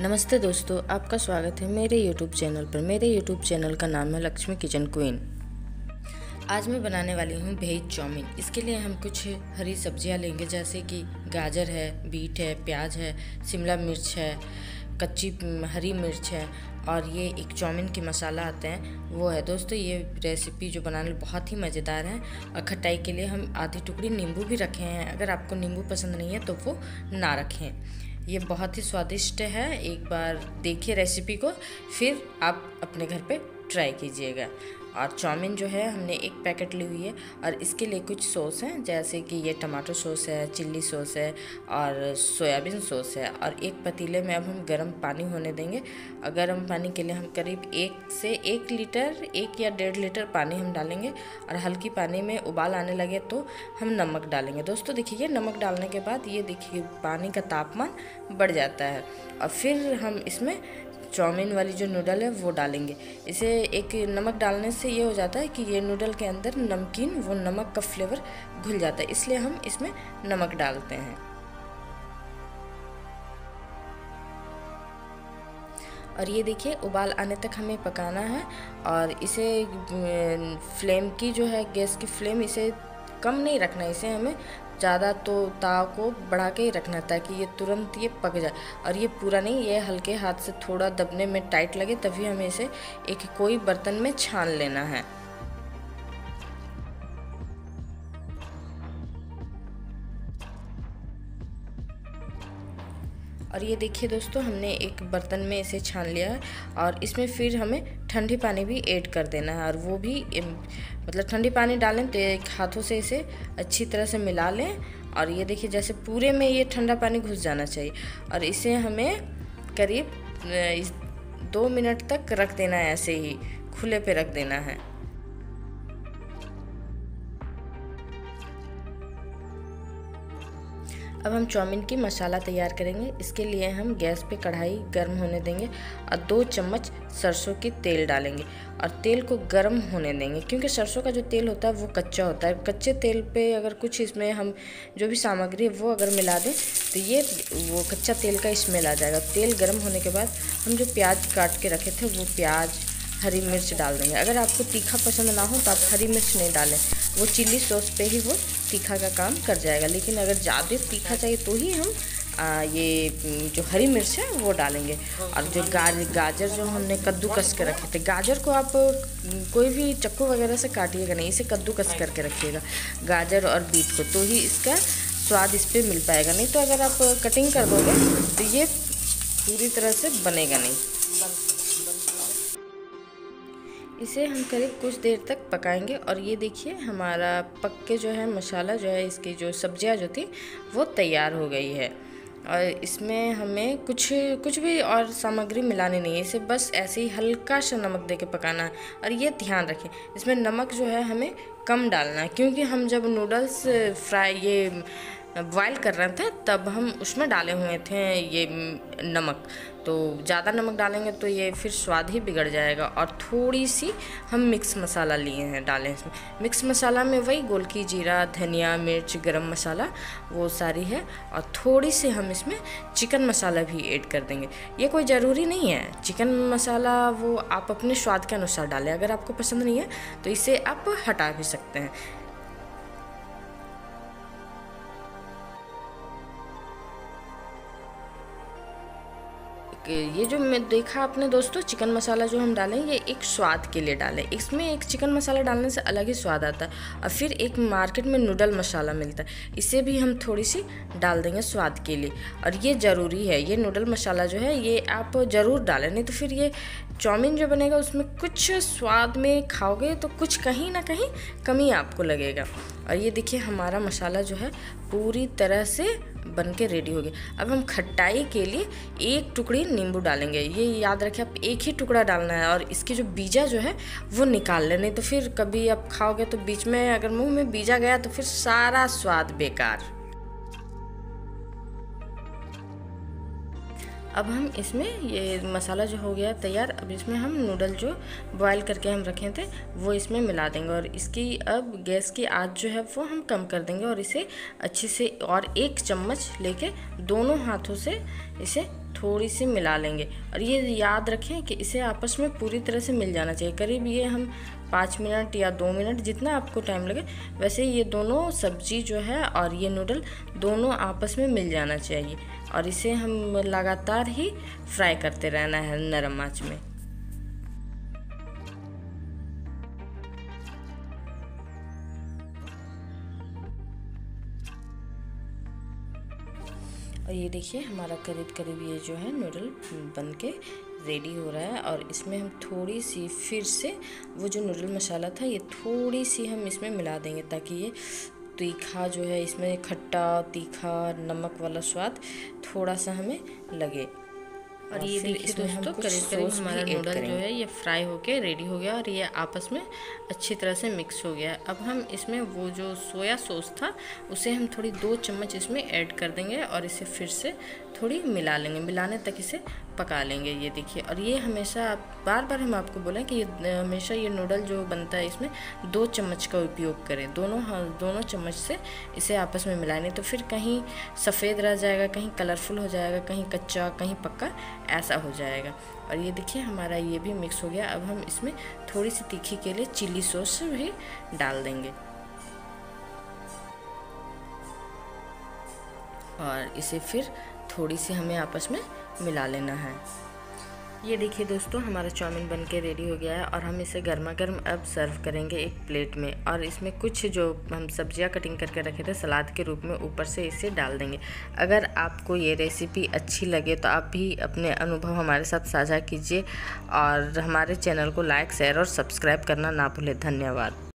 नमस्ते दोस्तों, आपका स्वागत है मेरे YouTube चैनल पर। मेरे YouTube चैनल का नाम है लक्ष्मी किचन क्वीन। आज मैं बनाने वाली हूँ भेज चाउमीन। इसके लिए हम कुछ हरी सब्ज़ियाँ लेंगे, जैसे कि गाजर है, बीट है, प्याज है, शिमला मिर्च है, कच्ची हरी मिर्च है, और ये एक चाउमीन के मसाला आते हैं, वो है। दोस्तों, ये रेसिपी जो बनाने बहुत ही मज़ेदार है, और खटाई के लिए हम आधी टुकड़ी नींबू भी रखे हैं। अगर आपको नींबू पसंद नहीं है तो वो ना रखें। ये बहुत ही स्वादिष्ट है। एक बार देखिए रेसिपी को, फिर आप अपने घर पे ट्राई कीजिएगा। और चाउमीन जो है हमने एक पैकेट ली हुई है और इसके लिए कुछ सॉस हैं, जैसे कि ये टमाटो सॉस है, चिल्ली सॉस है और सोयाबीन सॉस है। और एक पतीले में अब हम गर्म पानी होने देंगे। और गर्म पानी के लिए हम करीब एक से एक लीटर, एक या डेढ़ लीटर पानी हम डालेंगे। और हल्की पानी में उबाल आने लगे तो हम नमक डालेंगे। दोस्तों, देखिए, नमक डालने के बाद ये देखिए, पानी का तापमान बढ़ जाता है। और फिर हम इसमें चाउमीन वाली जो नूडल है, वो डालेंगे। इसे एक नमक डालने से ये हो जाता है कि ये नूडल के अंदर नमकीन, वो नमक का फ्लेवर घुल जाता है। इसलिए हम इसमें नमक डालते हैं। और ये देखिए, उबाल आने तक हमें पकाना है और इसे फ्लेम की जो है, गैस की फ्लेम, इसे कम नहीं रखना इसे हमें ज़्यादा तो ताव को बढ़ा के ही रखना ताकि ये तुरंत ये पक जाए। और ये पूरा नहीं, ये हल्के हाथ से थोड़ा दबने में टाइट लगे, तभी हमें इसे एक कोई बर्तन में छान लेना है। और ये देखिए दोस्तों, हमने एक बर्तन में इसे छान लिया है और इसमें फिर हमें ठंडी पानी भी ऐड कर देना है और वो भी मतलब ठंडी पानी डालें तो एक हाथों से इसे अच्छी तरह से मिला लें और ये देखिए जैसे पूरे में ये ठंडा पानी घुस जाना चाहिए और इसे हमें करीब इस दो मिनट तक रख देना है, ऐसे ही खुले पे रख देना है। अब हम चाउमीन की मसाला तैयार करेंगे। इसके लिए हम गैस पे कढ़ाई गर्म होने देंगे और दो चम्मच सरसों की तेल डालेंगे और तेल को गर्म होने देंगे। क्योंकि सरसों का जो तेल होता है वो कच्चा होता है। कच्चे तेल पे अगर कुछ इसमें हम जो भी सामग्री है वो अगर मिला दें तो ये वो कच्चा तेल का स्मेल आ जाएगा। तेल गर्म होने के बाद हम जो प्याज काट के रखे थे, वो प्याज हरी मिर्च डाल देंगे। अगर आपको तीखा पसंद ना हो तो आप हरी मिर्च नहीं डालें। वो चिल्ली सॉस पे ही वो तीखा का काम कर जाएगा। लेकिन अगर ज़्यादा तीखा चाहिए तो ही हम आ, ये जो हरी मिर्च है वो डालेंगे। और जो गाज गाजर जो हमने कद्दू कस के रखे थे गाजर को आप कोई भी चक्कू वगैरह से काटिएगा नहीं इसे कद्दू कस करके रखिएगा गाजर और बीट को तो ही इसका स्वाद इस पर मिल पाएगा। नहीं तो अगर आप कटिंग कर दोगे तो ये पूरी तरह से बनेगा नहीं। इसे हम करीब कुछ देर तक पकाएँगे और ये देखिए, हमारा पक के जो है, मसाला जो है, इसकी जो सब्ज़ियाँ जो थी, वो तैयार हो गई है। और इसमें हमें कुछ कुछ भी और सामग्री मिलानी नहीं है, इसे बस ऐसे ही हल्का सा नमक दे के पकाना है। और ये ध्यान रखें, इसमें नमक जो है, हमें कम डालना है, क्योंकि हम जब नूडल्स फ्राई ये बॉयल कर रहे थे, तब हम उसमें डाले हुए थे ये नमक। तो ज़्यादा नमक डालेंगे तो ये फिर स्वाद ही बिगड़ जाएगा और थोड़ी सी हम मिक्स मसाला लिए हैं, डालें इसमें। मिक्स मसाला में वही गोल की जीरा, धनिया, मिर्च, गरम मसाला, वो सारी है और थोड़ी सी हम इसमें चिकन मसाला भी ऐड कर देंगे। ये कोई ज़रूरी नहीं है। चिकन मसाला वो आप अपने स्वाद के अनुसार डालें। अगर आपको पसंद नहीं है तो इसे आप हटा भी सकते हैं। ये जो मैं देखा आपने दोस्तों, चिकन मसाला जो हम डालें, ये एक स्वाद के लिए डालें। इसमें एक चिकन मसाला डालने से अलग ही स्वाद आता है और फिर एक मार्केट में नूडल मसाला मिलता है। इसे भी हम थोड़ी सी डाल देंगे स्वाद के लिए। और ये ज़रूरी है, ये नूडल मसाला जो है, ये आप ज़रूर डालें, नहीं तो फिर ये चाउमीन जो बनेगा, उसमें कुछ स्वाद में खाओगे तो कुछ कहीं ना कहीं कमी आपको लगेगा। और ये देखिए, हमारा मसाला जो है, पूरी तरह से बन के रेडी हो गया अब हम खट्टाई के लिए एक टुकड़ी नींबू डालेंगे। ये याद रखें आप एक ही टुकड़ा डालना है और इसके जो बीजा जो है, वो निकाल लें। नहीं तो फिर कभी आप खाओगे तो बीच में, अगर मुँह में बीजा गया तो फिर सारा स्वाद बेकार। अब हम इसमें ये मसाला जो हो गया तैयार, अब इसमें हम नूडल जो बॉयल करके हम रखे थे, वो इसमें मिला देंगे। और इसकी अब गैस की आँच जो है, वो हम कम कर देंगे और इसे अच्छे से और एक चम्मच लेके दोनों हाथों से इसे थोड़ी सी मिला लेंगे। और ये याद रखें कि इसे आपस में पूरी तरह से मिल जाना चाहिए। करीब ये हम पाँच मिनट या दो मिनट जितना आपको टाइम लगे, वैसे ये दोनों सब्ज़ी जो है और ये नूडल दोनों आपस में मिल जाना चाहिए। और इसे हम लगातार ही फ्राई करते रहना है नरम आँच में। और ये देखिए हमारा करीब करीब ये जो है नूडल बन के रेडी हो रहा है और इसमें हम थोड़ी सी फिर से वो जो नूडल मसाला था ये थोड़ी सी हम इसमें मिला देंगे ताकि ये तीखा जो है इसमें खट्टा तीखा नमक वाला स्वाद थोड़ा सा हमें लगे। और ये देखिए दोस्तों करीब करीब हमारा नूडल जो है ये फ्राई होके रेडी हो गया और ये आपस में अच्छी तरह से मिक्स हो गया। अब हम इसमें वो जो सोया सॉस था उसे हम थोड़ी दो चम्मच इसमें ऐड कर देंगे और इसे फिर से थोड़ी मिला लेंगे, मिलाने तक इसे पका लेंगे, ये देखिए। और ये हमेशा आप बार बार हम आपको बोलें कि ये हमेशा ये नूडल जो बनता है इसमें दो चम्मच का उपयोग करें। दोनों हाँ दोनों चम्मच से इसे आपस में मिलाने तो फिर कहीं सफ़ेद रह जाएगा, कहीं कलरफुल हो जाएगा, कहीं कच्चा, कहीं पक्का, ऐसा हो जाएगा। और ये देखिए, हमारा ये भी मिक्स हो गया। अब हम इसमें थोड़ी सी तीखी के लिए चिली सॉस भी डाल देंगे। और इसे फिर थोड़ी सी हमें आपस में मिला लेना है। ये देखिए दोस्तों, हमारा चाउमीन बन के रेडी हो गया है और हम इसे गर्मा गर्म अब सर्व करेंगे एक प्लेट में और इसमें कुछ जो हम सब्ज़ियाँ कटिंग करके रखे थे, सलाद के रूप में ऊपर से इसे डाल देंगे। अगर आपको ये रेसिपी अच्छी लगे तो आप भी अपने अनुभव हमारे साथ साझा कीजिए और हमारे चैनल को लाइक, शेयर और सब्सक्राइब करना ना भूलें। धन्यवाद।